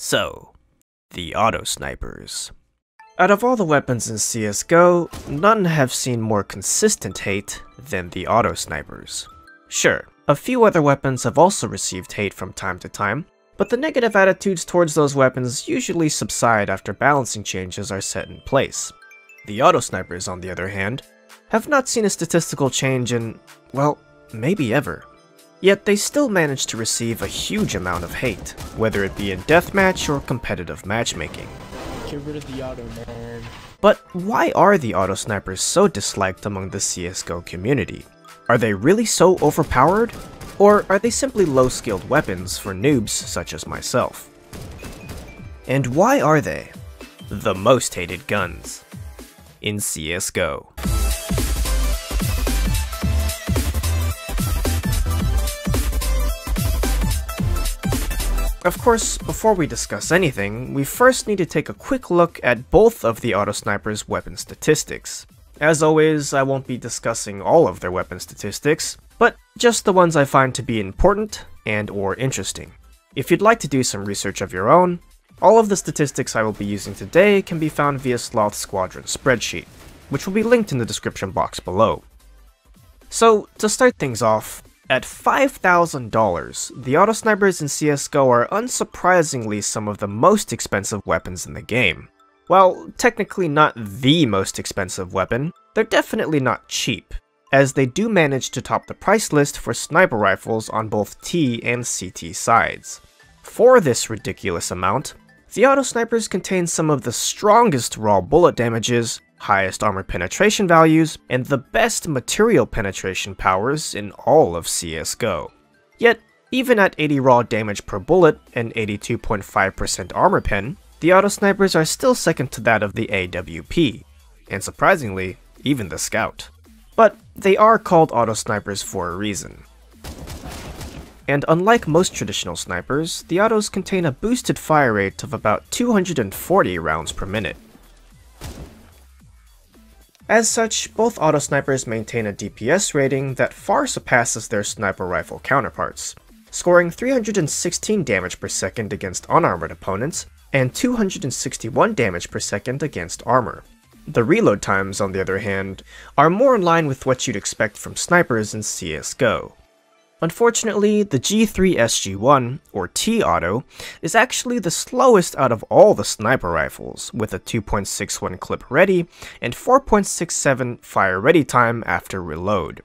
So, the auto snipers. Out of all the weapons in CSGO, none have seen more consistent hate than the auto snipers. Sure, a few other weapons have also received hate from time to time, but the negative attitudes towards those weapons usually subside after balancing changes are set in place. The auto snipers, on the other hand, have not seen a statistical change in, well, maybe ever. Yet they still manage to receive a huge amount of hate, whether it be in deathmatch or competitive matchmaking. Get rid of the auto, man. But why are the auto snipers so disliked among the CSGO community? Are they really so overpowered? Or are they simply low-skilled weapons for noobs such as myself? And why are they the most hated guns in CSGO? Of course, before we discuss anything, we first need to take a quick look at both of the auto snipers' weapon statistics. As always, I won't be discussing all of their weapon statistics, but just the ones I find to be important and or interesting. If you'd like to do some research of your own, all of the statistics I will be using today can be found via Sloth Squadron spreadsheet, which will be linked in the description box below. So, to start things off, at $5,000, the auto snipers in CSGO are unsurprisingly some of the most expensive weapons in the game. While technically not the most expensive weapon, they're definitely not cheap, as they do manage to top the price list for sniper rifles on both T and CT sides. For this ridiculous amount, the auto snipers contain some of the strongest raw bullet damages, highest armor penetration values, and the best material penetration powers in all of CSGO. Yet, even at 80 raw damage per bullet and 82.5% armor pen, the auto snipers are still second to that of the AWP, and surprisingly, even the Scout. But they are called auto snipers for a reason. And unlike most traditional snipers, the autos contain a boosted fire rate of about 240 rounds per minute, as such, both auto snipers maintain a DPS rating that far surpasses their sniper rifle counterparts, scoring 316 damage per second against unarmored opponents and 261 damage per second against armor. The reload times, on the other hand, are more in line with what you'd expect from snipers in CSGO, Unfortunately, the G3 SG1, or T-Auto, is actually the slowest out of all the sniper rifles, with a 2.61 clip ready and 4.67 fire ready time after reload.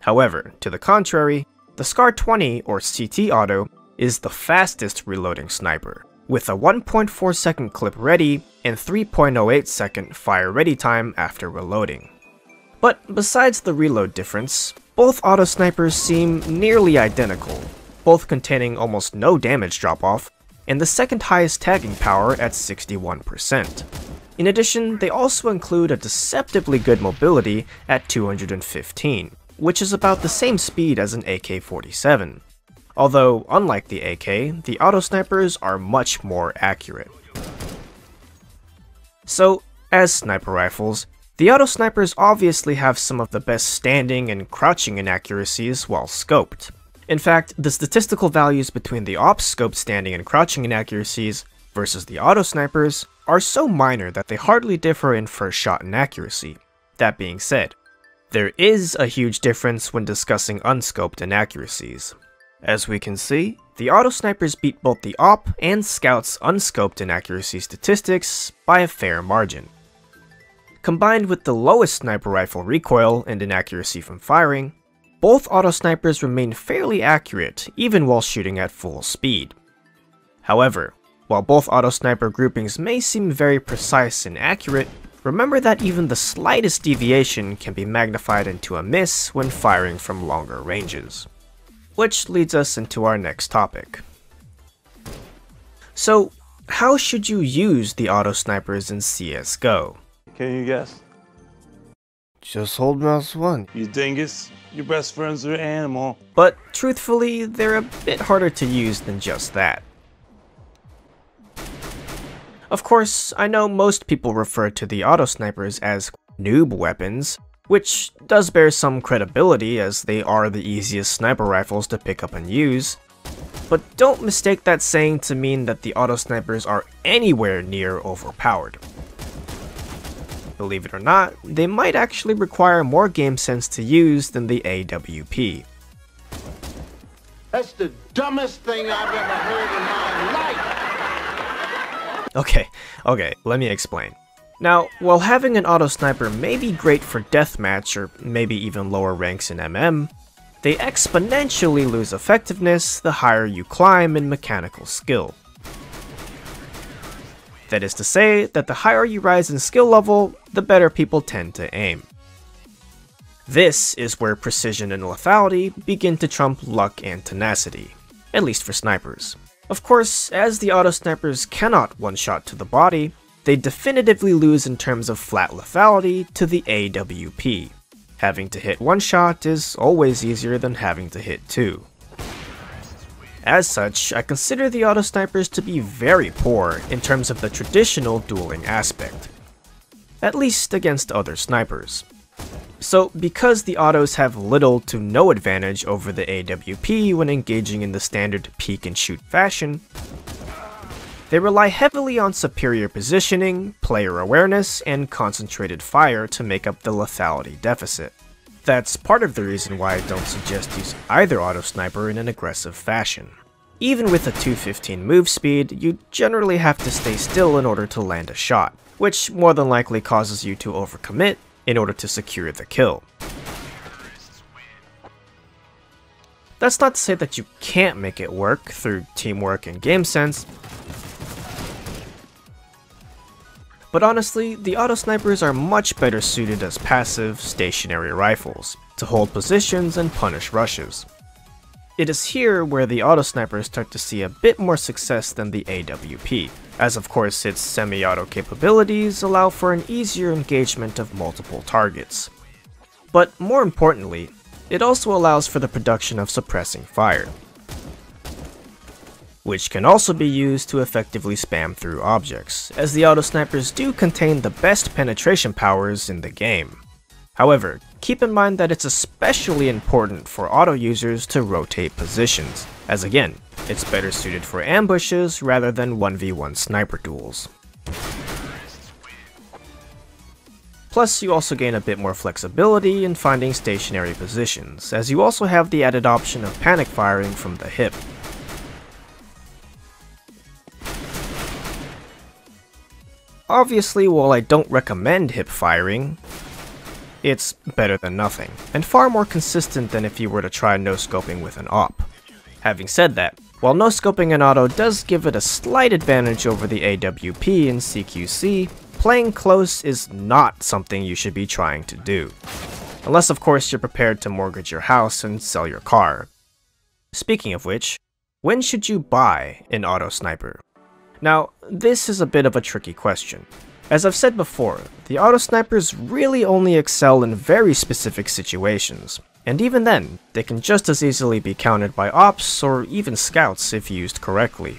However, to the contrary, the SCAR 20 or CT Auto is the fastest reloading sniper, with a 1.4 second clip ready and 3.08 second fire ready time after reloading. But besides the reload difference, both auto snipers seem nearly identical, both containing almost no damage drop-off, and the second highest tagging power at 61%. In addition, they also include a deceptively good mobility at 215, which is about the same speed as an AK-47. Although, unlike the AK, the auto snipers are much more accurate. So, as sniper rifles, the auto snipers obviously have some of the best standing and crouching inaccuracies while scoped. In fact, the statistical values between the ops scoped standing and crouching inaccuracies versus the auto snipers are so minor that they hardly differ in first shot inaccuracy. That being said, there is a huge difference when discussing unscoped inaccuracies. As we can see, the auto snipers beat both the op and scout's unscoped inaccuracy statistics by a fair margin. Combined with the lowest sniper rifle recoil and inaccuracy from firing, both auto snipers remain fairly accurate even while shooting at full speed. However, while both auto sniper groupings may seem very precise and accurate, remember that even the slightest deviation can be magnified into a miss when firing from longer ranges. Which leads us into our next topic. So, how should you use the auto snipers in CSGO? Can you guess? Just hold mouse 1. You dingus. Your best friend's an animal. But truthfully, they're a bit harder to use than just that. Of course, I know most people refer to the auto snipers as noob weapons, which does bear some credibility as they are the easiest sniper rifles to pick up and use. but don't mistake that saying to mean that the auto snipers are anywhere near overpowered. Believe it or not, they might actually require more game sense to use than the AWP. That's the dumbest thing I've ever heard in my life. Okay, okay, let me explain. Now, while having an auto sniper may be great for deathmatch or maybe even lower ranks in MM, they exponentially lose effectiveness the higher you climb in mechanical skill. That is to say, that the higher you rise in skill level, the better people tend to aim. This is where precision and lethality begin to trump luck and tenacity, at least for snipers. Of course, as the auto snipers cannot one-shot to the body, they definitively lose in terms of flat lethality to the AWP. Having to hit one shot is always easier than having to hit two. As such, I consider the auto snipers to be very poor in terms of the traditional dueling aspect. At least against other snipers. So, because the autos have little to no advantage over the AWP when engaging in the standard peek and shoot fashion, they rely heavily on superior positioning, player awareness, and concentrated fire to make up the lethality deficit. That's part of the reason why I don't suggest using either auto sniper in an aggressive fashion. Even with a 215 move speed, you generally have to stay still in order to land a shot, which more than likely causes you to overcommit in order to secure the kill. That's not to say that you can't make it work through teamwork and game sense, but honestly, the auto snipers are much better suited as passive, stationary rifles, to hold positions and punish rushes. It is here where the auto snipers start to see a bit more success than the AWP, as of course its semi-auto capabilities allow for an easier engagement of multiple targets. But more importantly, it also allows for the production of suppressing fire, which can also be used to effectively spam through objects, as the auto snipers do contain the best penetration powers in the game. However, keep in mind that it's especially important for auto users to rotate positions, as again, it's better suited for ambushes rather than 1v1 sniper duels. Plus, you also gain a bit more flexibility in finding stationary positions, as you also have the added option of panic firing from the hip, Obviously, while I don't recommend hip firing, it's better than nothing, and far more consistent than if you were to try no-scoping with an AWP. Having said that, while no-scoping an auto does give it a slight advantage over the AWP in CQC, playing close is not something you should be trying to do. Unless of course you're prepared to mortgage your house and sell your car. Speaking of which, when should you buy an auto sniper? Now, this is a bit of a tricky question. As I've said before, the auto snipers really only excel in very specific situations, and even then, they can just as easily be countered by ops or even scouts if used correctly.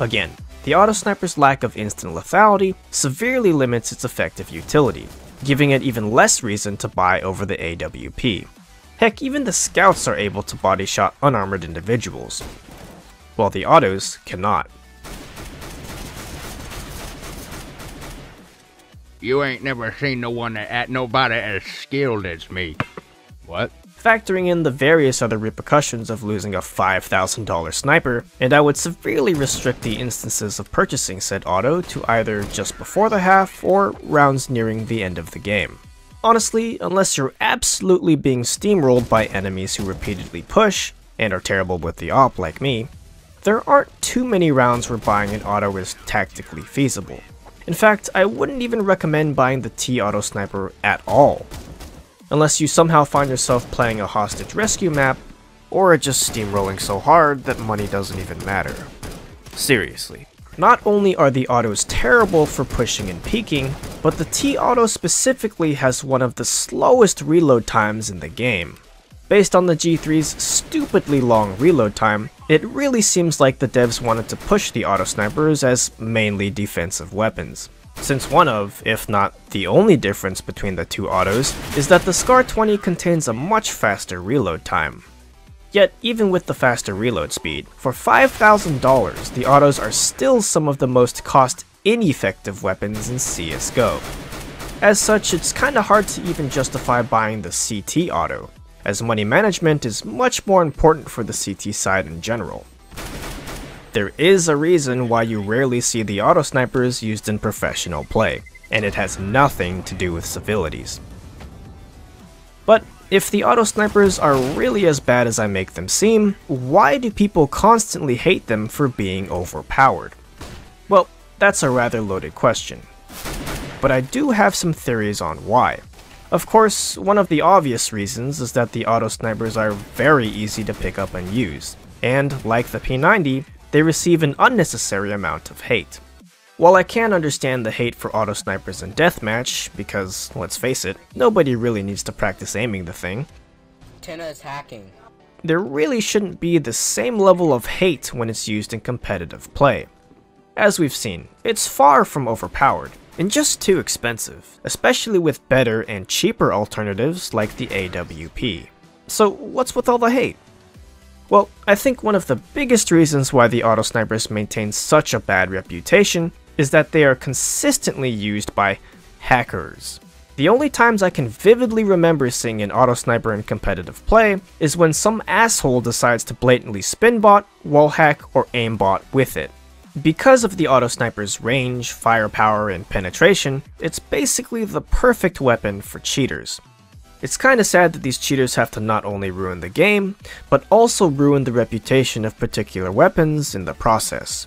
Again, the auto sniper's lack of instant lethality severely limits its effective utility, giving it even less reason to buy over the AWP. Heck, even the scouts are able to body shot unarmored individuals, while the autos cannot. You ain't never seen no one that at nobody as skilled as me. What? Factoring in the various other repercussions of losing a $5,000 sniper, and I would severely restrict the instances of purchasing said auto to either just before the half or rounds nearing the end of the game. Honestly, unless you're absolutely being steamrolled by enemies who repeatedly push, and are terrible with the op like me, there aren't too many rounds where buying an auto is tactically feasible. In fact, I wouldn't even recommend buying the T-Auto Sniper at all. Unless you somehow find yourself playing a hostage rescue map, or just steamrolling so hard that money doesn't even matter. Seriously. Not only are the autos terrible for pushing and peeking, but the T-Auto specifically has one of the slowest reload times in the game. Based on the G3's stupidly long reload time, it really seems like the devs wanted to push the auto snipers as mainly defensive weapons. Since one of, if not the only difference between the two autos, is that the SCAR 20 contains a much faster reload time. Yet, even with the faster reload speed, for $5,000, the autos are still some of the most cost ineffective weapons in CSGO. As such, it's kinda hard to even justify buying the CT auto, as money management is much more important for the CT side in general. There is a reason why you rarely see the auto snipers used in professional play, and it has nothing to do with civilities. But if the auto snipers are really as bad as I make them seem, why do people constantly hate them for being overpowered? Well, that's a rather loaded question. But I do have some theories on why. Of course, one of the obvious reasons is that the auto snipers are very easy to pick up and use, and like the P90, they receive an unnecessary amount of hate. While I can understand the hate for auto snipers in deathmatch, because, let's face it, nobody really needs to practice aiming the thing, Tina is hacking. there really shouldn't be the same level of hate when it's used in competitive play. As we've seen, it's far from overpowered, and just too expensive, especially with better and cheaper alternatives like the AWP. So what's with all the hate? Well, I think one of the biggest reasons why the auto snipers maintain such a bad reputation is that they are consistently used by hackers. The only times I can vividly remember seeing an auto sniper in competitive play is when some asshole decides to blatantly spinbot, wallhack, or aimbot with it. Because of the auto sniper's range, firepower, and penetration, it's basically the perfect weapon for cheaters. It's kinda sad that these cheaters have to not only ruin the game, but also ruin the reputation of particular weapons in the process.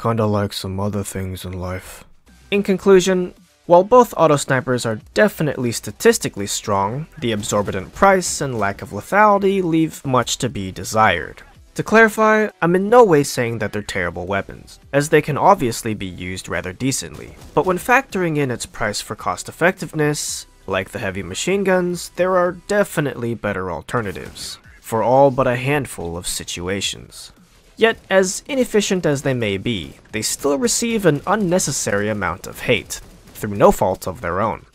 Kinda like some other things in life. In conclusion, while both auto snipers are definitely statistically strong, the absorbent price and lack of lethality leave much to be desired. To clarify, I'm in no way saying that they're terrible weapons, as they can obviously be used rather decently, but when factoring in its price for cost effectiveness, like the heavy machine guns, there are definitely better alternatives, for all but a handful of situations. Yet, as inefficient as they may be, they still receive an unnecessary amount of hate, through no fault of their own.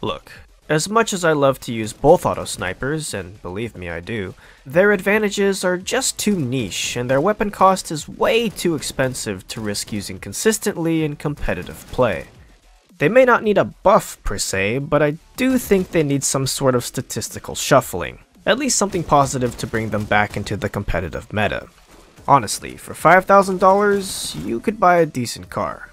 Look, as much as I love to use both auto snipers, and believe me I do, their advantages are just too niche and their weapon cost is way too expensive to risk using consistently in competitive play. They may not need a buff per se, but I do think they need some sort of statistical shuffling, at least something positive to bring them back into the competitive meta. Honestly, for $5,000, you could buy a decent car.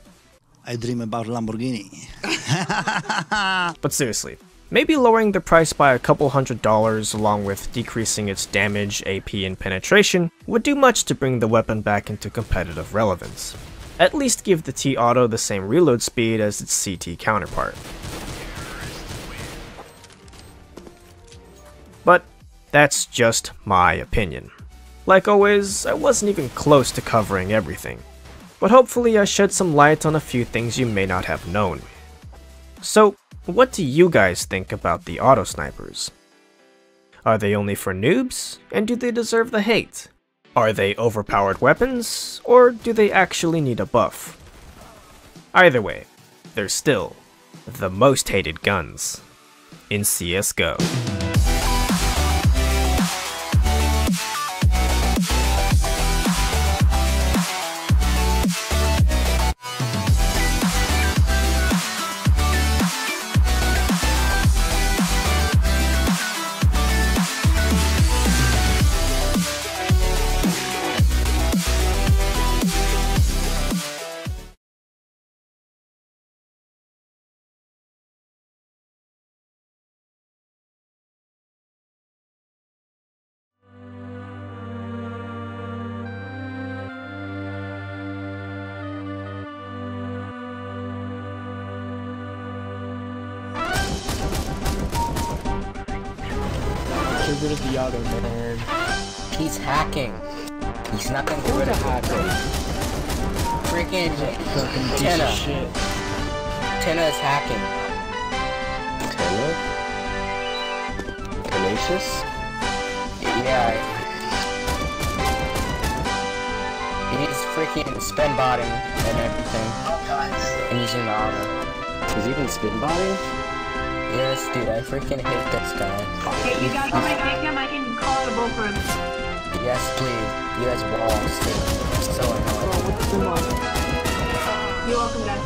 I dream about Lamborghini. But seriously, maybe lowering the price by a couple hundred dollars along with decreasing its damage, AP, and penetration would do much to bring the weapon back into competitive relevance. At least give the T-Auto the same reload speed as its CT counterpart. But that's just my opinion. Like always, I wasn't even close to covering everything, but hopefully I shed some light on a few things you may not have known. So, what do you guys think about the auto snipers? Are they only for noobs, and do they deserve the hate? Are they overpowered weapons, or do they actually need a buff? Either way, they're still the most hated guns in CSGO. Rid of the auto, man. He's hacking. He's not gonna get Who rid the of hacker? Freaking Tina. Tina is hacking. Tenor? Tenacious? Yeah. He's freaking spin botting and everything. Oh, and using the auto. Is he even spin botting? Yes, dude, I freaking hate this guy. Okay, you guys want to kick him? I can call the a bull for him. Yes, please. You guys walls, dude. So annoying. You're welcome, guys.